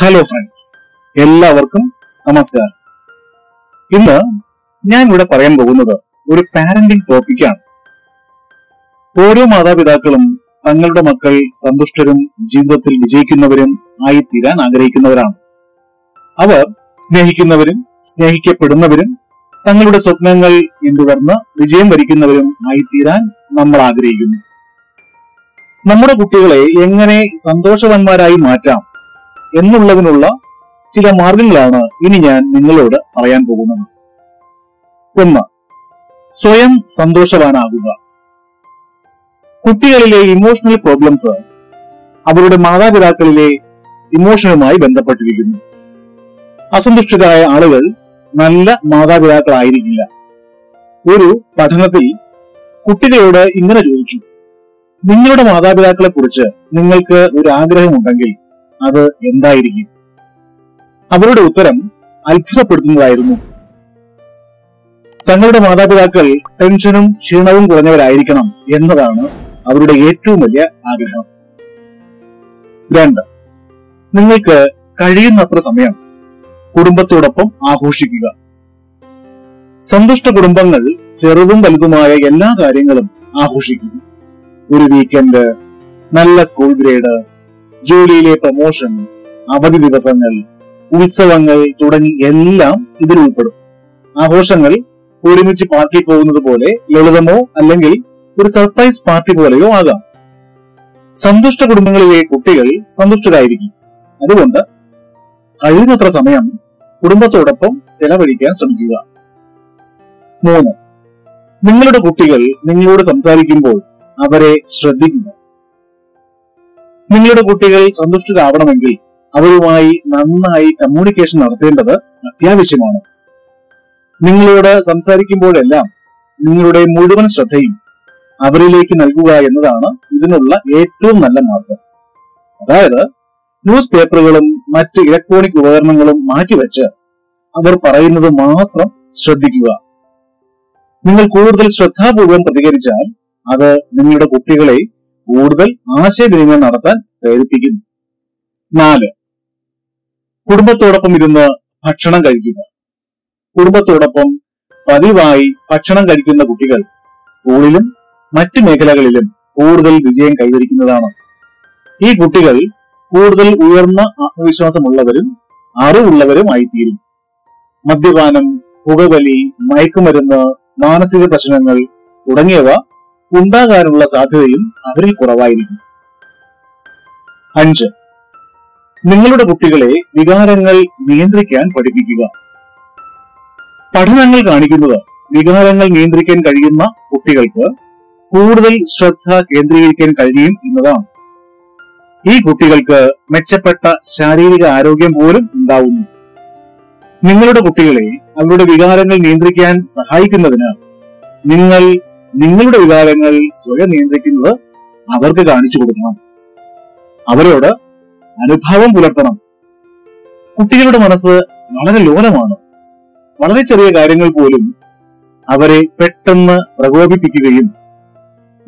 Hello friends എല്ലാവർക്കും നമസ്കാരം. ഇന്ന് ഞാൻ ഇവിടെ പറയാൻ പോകുന്നത് ഒരു പാരന്റിംഗ് ടോപ്പിക്കാണ് ഓരോ മാതാപിതാക്കളും തങ്ങളുടെ മക്കൾ സന്തുഷ്ടരും ജീവിതത്തിൽ വിജയിക്കുന്നവരും ആയി തീരാൻ ആഗ്രഹിക്കുന്നവരാണ്. അവർ സ്നേഹിക്കുന്നവരും സ്നേഹിക്കപ്പെടുന്നവരും തങ്ങളുടെ സ്വപ്നങ്ങൾ പിന്തുടർന്ന് വിജയം വരിക്കുന്നവരും ആയി തീരാൻ നമ്മൾ ആഗ്രഹിക്കുന്നു. നമ്മുടെ കുട്ടികളെ എങ്ങനെ സന്തോഷവന്മാരായി മാറ്റാം? എന്നുള്ളതിനുള്ള ചില മാർഗങ്ങളാണ് ഇനി ഞാൻ നിങ്ങളോട് പറയാൻ പോകുന്നത്. ഒന്ന് സ്വയം സന്തോഷവാനാകുക കുട്ടികളിലെ ഇമോഷണൽ പ്രോബ്ലംസ് അവരുടെ മാതാപിതാക്കളിലെ ഇമോഷനുമായി ബന്ധപ്പെട്ടിരിക്കുന്നു. അസന്തുഷ്ടരായ ആളുകൾ നല്ല മാതാപിതാക്കളായിരിക്കില്ല. ഒരു പഠനത്തിൽ കുട്ടികളോട് ഇങ്ങനെ ചോദിച്ചു നിങ്ങളുടെ മാതാപിതാക്കളെ കുറിച്ച് നിങ്ങൾക്ക് ഒരു ആഗ്രഹമുണ്ടെങ്കിൽ അത് എന്തായിരിക്കും? അവരുടെ ഉത്തരം അത്ഭുതപ്പെടുത്തുന്നതായിരുന്നു. തങ്ങളുടെ മാതാപിതാക്കൾ ടെൻഷനും ക്ഷീണവും കുറഞ്ഞവരായിരിക്കണം എന്നതാണ് അവരുടെ ഏറ്റവും വലിയ ആഗ്രഹം. രണ്ട് നിങ്ങൾക്ക് കഴിയുന്നത്ര സമയം കുടുംബത്തോടൊപ്പം ആഘോഷിക്കുക. സന്തുഷ്ട കുടുംബങ്ങൾ ചെറുതും വലുതുമായ എല്ലാ കാര്യങ്ങളും ആഘോഷിക്കുന്നു. ഒരു വീക്കെൻഡ് നല്ല സ്കൂൾ ഗ്രേഡ് ജോലിയിലെ പ്രമോഷൻ അവധി ദിവസങ്ങൾ ഉത്സവങ്ങൾ തുടങ്ങി എല്ലാം ഇതിൽ ഉൾപ്പെടും. ആഘോഷങ്ങൾ ഒരുമിച്ച് പാർട്ടി പോകുന്നത് പോലെ ലളിതമോ അല്ലെങ്കിൽ ഒരു സർപ്രൈസ് പാർട്ടി പോലെയോ ആകാം. സന്തുഷ്ട കുടുംബങ്ങളിലെ കുട്ടികൾ സന്തുഷ്ടരായിരിക്കും. അതുകൊണ്ട് കഴിയുന്നത്ര സമയം കുടുംബത്തോടൊപ്പം ചെലവഴിക്കാൻ ശ്രമിക്കുക. മൂന്ന് നിങ്ങളുടെ കുട്ടികൾ നിങ്ങളോട് സംസാരിക്കുമ്പോൾ അവരെ ശ്രദ്ധിക്കുക. നിങ്ങളുടെ കുട്ടികൾ സന്തുഷ്ടരാവണമെങ്കിൽ അവരുമായി നന്നായി കമ്മ്യൂണിക്കേഷൻ നടത്തേണ്ടത് അത്യാവശ്യമാണ്. നിങ്ങളോട് സംസാരിക്കുമ്പോഴെല്ലാം നിങ്ങളുടെ മുഴുവൻ ശ്രദ്ധയും അവരിലേക്ക് നൽകുക എന്നതാണ് ഇതിനുള്ള ഏറ്റവും നല്ല മാർഗം. അതായത് ന്യൂസ് പേപ്പറുകളും മറ്റ് ഇലക്ട്രോണിക് ഉപകരണങ്ങളും മാറ്റിവെച്ച് അവർ പറയുന്നത് മാത്രം ശ്രദ്ധിക്കുക. നിങ്ങൾ കൂടുതൽ ശ്രദ്ധാപൂർവം പ്രതികരിച്ചാൽ അത് നിങ്ങളുടെ കുട്ടികളെ കൂടുതൽ ആശയവിനിമയം നടത്താൻ പ്രേരിപ്പിക്കുന്നു. നാല് കുടുംബത്തോടൊപ്പം ഇരുന്ന് ഭക്ഷണം കഴിക്കുക. കുടുംബത്തോടൊപ്പം പതിവായി ഭക്ഷണം കഴിക്കുന്ന കുട്ടികൾ സ്കൂളിലും മറ്റ് മേഖലകളിലും കൂടുതൽ വിജയം കൈവരിക്കുന്നതാണ്. ഈ കുട്ടികൾ കൂടുതൽ ഉയർന്ന ആത്മവിശ്വാസമുള്ളവരും അറിവുള്ളവരും തീരും മദ്യപാനം പുകവലി മയക്കുമരുന്ന് മാനസിക പ്രശ്നങ്ങൾ തുടങ്ങിയവ ഉണ്ടാകാനുള്ള സാധ്യതയും അവരിൽ കുറവായിരിക്കും. അഞ്ച്. നിങ്ങളുടെ കുട്ടികളെ വികാരങ്ങൾ നിയന്ത്രിക്കാൻ പഠിപ്പിക്കുക. പഠനങ്ങൾ കാണിക്കുന്നത് വികാരങ്ങൾ നിയന്ത്രിക്കാൻ കഴിയുന്ന കുട്ടികൾക്ക് കൂടുതൽ ശ്രദ്ധ കേന്ദ്രീകരിക്കാൻ കഴിയും എന്നതാണ്. ഈ കുട്ടികൾക്ക് മെച്ചപ്പെട്ട ശാരീരിക ആരോഗ്യം പോലും ഉണ്ടാവുന്നു. നിങ്ങളുടെ കുട്ടികളെ അവരുടെ വികാരങ്ങൾ നിയന്ത്രിക്കാൻ സഹായിക്കുന്നതിന് നിങ്ങൾ നിങ്ങളുടെ വികാരങ്ങൾ സ്വയം നിയന്ത്രിക്കുന്നത് അവർക്ക് കാണിച്ചു കൊടുക്കണം. അവരോട് അനുഭാവം പുലർത്തണം. കുട്ടികളുടെ മനസ്സ് വളരെ ലോലമാണ്. വളരെ ചെറിയ കാര്യങ്ങൾ പോലും അവരെ പെട്ടെന്ന് പ്രകോപിപ്പിക്കുകയും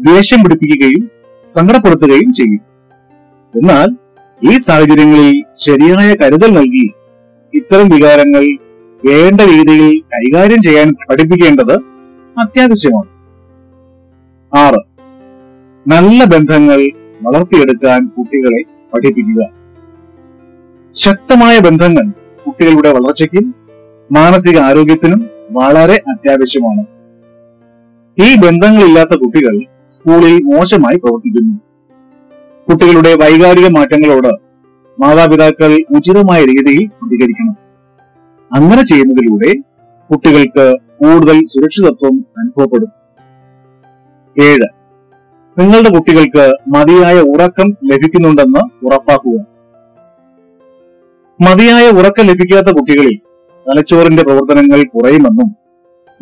ദേഷ്യം പിടിപ്പിക്കുകയും സങ്കടപ്പെടുത്തുകയും ചെയ്യും. എന്നാൽ ഈ സാഹചര്യങ്ങളിൽ ശരിയായ കരുതൽ നൽകി ഇത്തരം വികാരങ്ങൾ വേണ്ട രീതിയിൽ കൈകാര്യം ചെയ്യാൻ പഠിപ്പിക്കേണ്ടത് അത്യാവശ്യമാണ്. ആറ്. നല്ല ബന്ധങ്ങൾ വളർത്തിയെടുക്കാൻ കുട്ടികളെ പഠിപ്പിക്കുക. ശക്തമായ ബന്ധങ്ങൾ കുട്ടികളുടെ വളർച്ചയ്ക്കും മാനസിക ആരോഗ്യത്തിനും വളരെ അത്യാവശ്യമാണ്. ഈ ബന്ധങ്ങളില്ലാത്ത കുട്ടികൾ സ്കൂളിൽ മോശമായി പ്രവർത്തിക്കുന്നു. കുട്ടികളുടെ വൈകാരിക മാറ്റങ്ങളോട് മാതാപിതാക്കൾ ഉചിതമായ രീതിയിൽ പ്രതികരിക്കണം. അങ്ങനെ ചെയ്യുന്നതിലൂടെ കുട്ടികൾക്ക് കൂടുതൽ സുരക്ഷിതത്വം അനുഭവപ്പെടും. ഏഴ്. നിങ്ങളുടെ കുട്ടികൾക്ക് മതിയായ ഉറക്കം ലഭിക്കുന്നുണ്ടെന്ന് ഉറപ്പാക്കുക. മതിയായ ഉറക്കം ലഭിക്കാത്ത കുട്ടികളിൽ തലച്ചോറിന്റെ പ്രവർത്തനങ്ങൾ കുറയുമെന്നും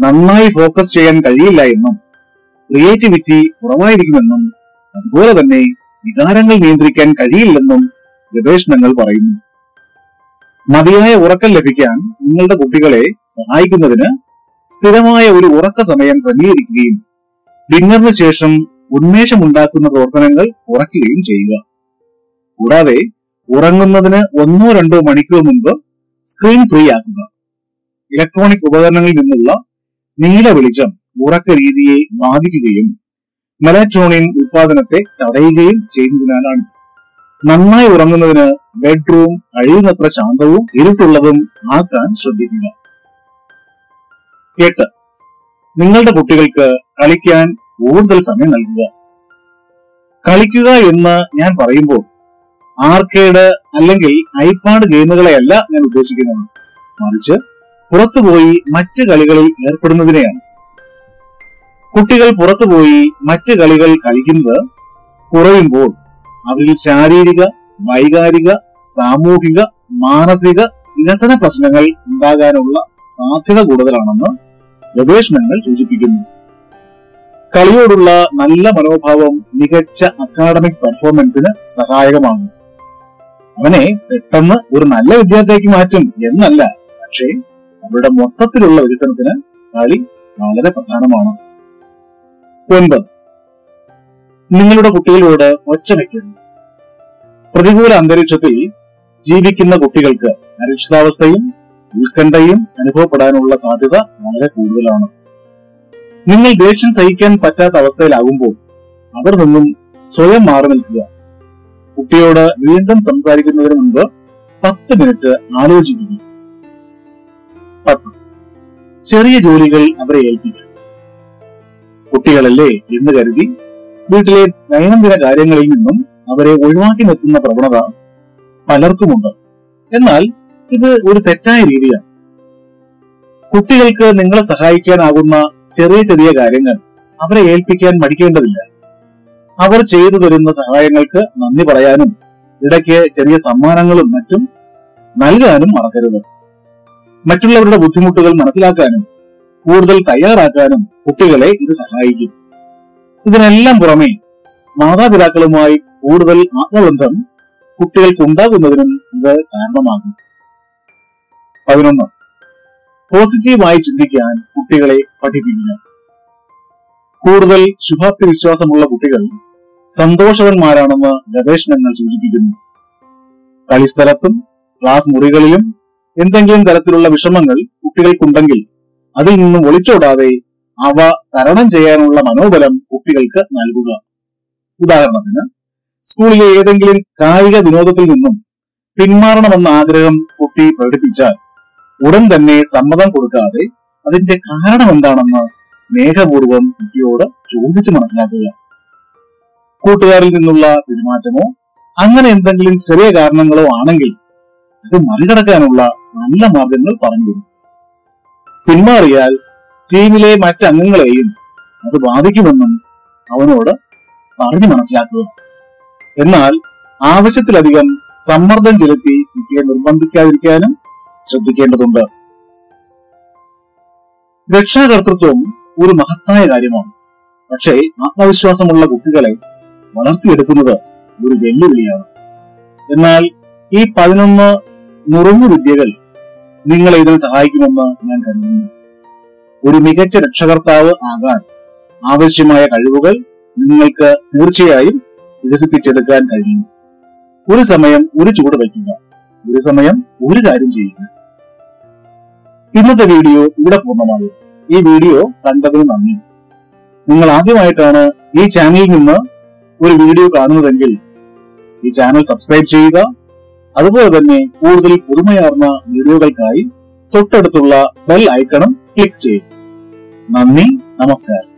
നന്നായി ഫോക്കസ് ചെയ്യാൻ കഴിയില്ല എന്നും ക്രിയേറ്റിവിറ്റി കുറവായിരിക്കുമെന്നും അതുപോലെ തന്നെ വികാരങ്ങൾ നിയന്ത്രിക്കാൻ കഴിയില്ലെന്നും ഗവേഷണങ്ങൾ പറയുന്നു. മതിയായ ഉറക്കം ലഭിക്കാൻ നിങ്ങളുടെ കുട്ടികളെ സഹായിക്കുന്നതിന് സ്ഥിരമായ ഒരു ഉറക്ക സമയം ക്രമീകരിക്കുകയും ഡിന്നറിന് ശേഷം ഉന്മേഷമുണ്ടാക്കുന്ന പ്രവർത്തനങ്ങൾ കുറയ്ക്കുകയും ചെയ്യുക. കൂടാതെ ഉറങ്ങുന്നതിന് ഒന്നോ രണ്ടോ മണിക്കൂർ മുമ്പ് സ്ക്രീൻ ഫ്രീ ആക്കുക. ഇലക്ട്രോണിക് ഉപകരണങ്ങളിൽ നിന്നുള്ള നീല വെളിച്ചം ഉറക്ക രീതിയെ ബാധിക്കുകയും മെലാറ്റോണിൻ ഉത്പാദനത്തെ തടയുകയും ചെയ്യുന്നതിനാലാണ്. നന്നായി ഉറങ്ങുന്നതിന് ബെഡ്റൂം കഴിയുന്നത്ര ശാന്തവും ഇരുട്ടുള്ളതും ആക്കാൻ ശ്രദ്ധിക്കുക. എട്ട് നിങ്ങളുടെ കുട്ടികൾക്ക് കളിക്കാൻ കൂടുതൽ സമയം നൽകുക. കളിക്കുക എന്ന് ഞാൻ പറയുമ്പോൾ ആർക്കേഡ് അല്ലെങ്കിൽ ഐപാഡ് ഗെയിമുകളെയല്ല ഞാൻ ഉദ്ദേശിക്കുന്നത്. മറിച്ച് പുറത്തുപോയി മറ്റ് കളികളിൽ ഏർപ്പെടുന്നതിനെയാണ്. കുട്ടികൾ പുറത്തുപോയി മറ്റ് കളികൾ കളിക്കുന്നത് കുറയുമ്പോൾ അവരിൽ ശാരീരിക വൈകാരിക സാമൂഹിക മാനസിക വികസന പ്രശ്നങ്ങൾ ഉണ്ടാകാനുള്ള സാധ്യത കൂടുതലാണെന്ന് ഗവേഷണങ്ങൾ സൂചിപ്പിക്കുന്നു. കളിയോടുള്ള നല്ല മനോഭാവം മികച്ച അക്കാഡമിക് പെർഫോമൻസിന് സഹായകമാകും അവനെ പെട്ടെന്ന് ഒരു നല്ല വിദ്യാർത്ഥിയാക്കി മാറ്റും എന്നല്ല പക്ഷേ അവരുടെ മൊത്തത്തിലുള്ള വികസനത്തിന് കളി വളരെ പ്രധാനമാണ്. ഒൻപത്. നിങ്ങളുടെ കുട്ടികളോട് ഒച്ച വയ്ക്കരുത് പ്രതികൂല അന്തരീക്ഷത്തിൽ ജീവിക്കുന്ന കുട്ടികൾക്ക് അരക്ഷിതാവസ്ഥയും ഉത്കണ്ഠയും അനുഭവപ്പെടാനുള്ള സാധ്യത വളരെ കൂടുതലാണ്. നിങ്ങൾ ദേഷ്യം സഹിക്കാൻ പറ്റാത്ത അവസ്ഥയിലാകുമ്പോൾ അവർ നിന്നും സ്വയം മാറി നിൽക്കുക. കുട്ടിയോട് വീണ്ടും സംസാരിക്കുന്നതിന് മുൻപ് പത്ത് മിനിറ്റ് ആലോചിക്കുക. പത്ത്. ചെറിയ ജോലികൾ അവരെ ഏൽപ്പിക്കുക. കുട്ടികളല്ലേ എന്ന് കരുതി വീട്ടിലെ ദൈനംദിന കാര്യങ്ങളിൽ നിന്നും അവരെ ഒഴിവാക്കി നിർത്തുന്ന പ്രവണത പലർക്കുമുണ്ട്. എന്നാൽ ഇത് ഒരു തെറ്റായ രീതിയാണ്. കുട്ടികൾക്ക് നിങ്ങളെ സഹായിക്കാനാകുന്ന ചെറിയ ചെറിയ കാര്യങ്ങൾ അവരെ ഏൽപ്പിക്കാൻ മടിക്കേണ്ടതില്ല. അവർ ചെയ്തു തരുന്ന സഹായങ്ങൾക്ക് നന്ദി പറയാനും ഇടയ്ക്ക് ചെറിയ സമ്മാനങ്ങളും മറ്റും നൽകാനും മറക്കരുത്. മറ്റുള്ളവരുടെ ബുദ്ധിമുട്ടുകൾ മനസ്സിലാക്കാനും കൂടുതൽ തയ്യാറാക്കാനും കുട്ടികളെ ഇത് സഹായിക്കും. ഇതിനെല്ലാം പുറമെ മാതാപിതാക്കളുമായി കൂടുതൽ ആത്മബന്ധം കുട്ടികൾക്ക് ഉണ്ടാകുന്നതിനും ഇത് കാരണമാകും. പതിനൊന്ന്. പോസിറ്റീവായി ചിന്തിക്കാൻ കുട്ടികളെ പഠിപ്പിക്കുക. കൂടുതൽ ശുഭാപ്തി വിശ്വാസമുള്ള കുട്ടികൾ സന്തോഷവന്മാരാണെന്ന് ഗവേഷണങ്ങൾ സൂചിപ്പിക്കുന്നു. കളിസ്ഥലത്തും ക്ലാസ് മുറികളിലും എന്തെങ്കിലും തരത്തിലുള്ള വിഷമങ്ങൾ കുട്ടികൾക്കുണ്ടെങ്കിൽ അതിൽ നിന്നും ഒളിച്ചോടാതെ അവ തരണം ചെയ്യാനുള്ള മനോബലം കുട്ടികൾക്ക് നൽകുക. ഉദാഹരണത്തിന് സ്കൂളിലെ ഏതെങ്കിലും കായിക വിനോദത്തിൽ നിന്നും പിന്മാറണമെന്ന ആഗ്രഹം കുട്ടി പ്രകടിപ്പിച്ചാൽ ഉടൻ തന്നെ സമ്മതം കൊടുക്കാതെ അതിന്റെ കാരണം എന്താണെന്ന് സ്നേഹപൂർവം കുട്ടിയോട് ചോദിച്ചു മനസ്സിലാക്കുക. കൂട്ടുകാരിൽ നിന്നുള്ള പെരുമാറ്റമോ അങ്ങനെ എന്തെങ്കിലും ചെറിയ കാരണങ്ങളോ ആണെങ്കിൽ അത് മറികടക്കാനുള്ള നല്ല മാർഗങ്ങൾ പറഞ്ഞു കൊടുക്കുക. പിന്മാറിയാൽ ടീമിലെ മറ്റംഗങ്ങളെയും അത് ബാധിക്കുമെന്നും അവനോട് പറഞ്ഞു മനസ്സിലാക്കുക. എന്നാൽ ആവശ്യത്തിലധികം സമ്മർദ്ദം ചെലുത്തി കുട്ടിയെ നിർബന്ധിക്കാതിരിക്കാനും ശ്രദ്ധിക്കേണ്ടതുണ്ട്. രക്ഷാകർത്തൃത്വം ഒരു മഹത്തായ കാര്യമാണ്. പക്ഷേ ആത്മവിശ്വാസമുള്ള കുട്ടികളെ വളർത്തിയെടുക്കുന്നത് ഒരു വെല്ലുവിളിയാണ്. എന്നാൽ ഈ പതിനൊന്ന് നുറുങ്ങു വിദ്യകൾ നിങ്ങളെ ഇതിന് സഹായിക്കുമെന്ന് ഞാൻ കരുതുന്നു. ഒരു മികച്ച രക്ഷകർത്താവ് ആകാൻ ആവശ്യമായ കഴിവുകൾ നിങ്ങൾക്ക് തീർച്ചയായും വികസിപ്പിച്ചെടുക്കാൻ കഴിയും. ഒരു സമയം ഒരു ചൂട് വയ്ക്കുക ഒരു സമയം ഒരു കാര്യം ചെയ്യുക. ഇന്നത്തെ വീഡിയോ ഇവിടെ പൂർണമാകും ഈ വീഡിയോ കണ്ടതിന് നന്ദി. നിങ്ങൾ ആദ്യമായിട്ടാണ് ഈ ചാനലിൽ നിന്ന് ഒരു വീഡിയോ കാണുന്നതെങ്കിൽ ഈ ചാനൽ സബ്സ്ക്രൈബ് ചെയ്യുക. അതുപോലെ തന്നെ കൂടുതൽ പുതുമയാർന്ന വീഡിയോകൾക്കായി തൊട്ടടുത്തുള്ള ബെൽ ഐക്കണും ക്ലിക്ക് ചെയ്യുക. നന്ദി നമസ്കാരം.